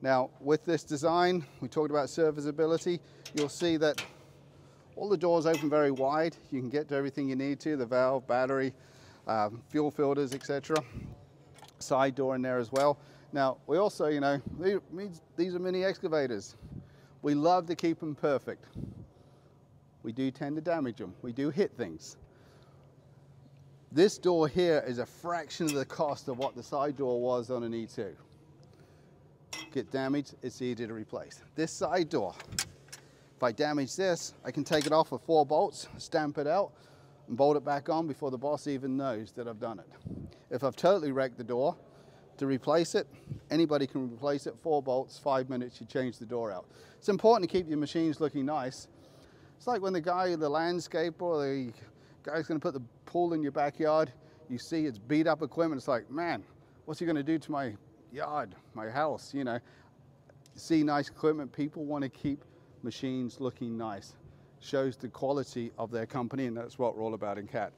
Now, with this design, we talked about serviceability. You'll see that all the doors open very wide. You can get to everything you need to, the valve, battery, um, fuel filters, etc. Side door in there as well. Now, we also, you know, these are mini excavators. We love to keep them perfect. We do tend to damage them. We do hit things. This door here is a fraction of the cost of what the side door was on an E2. Get damaged, it's easy to replace. This side door, if I damage this, I can take it off with four bolts, stamp it out, and bolt it back on before the boss even knows that I've done it. If I've totally wrecked the door, to replace it, anybody can replace it, four bolts, five minutes, you change the door out. It's important to keep your machines looking nice. It's like when the guy, the landscaper, or the guy's gonna put the pool in your backyard, you see it's beat up equipment, it's like, man, what's he gonna do to my yard, my house, you know? See nice equipment, people wanna keep machines looking nice. Shows the quality of their company, and that's what we're all about in CAT.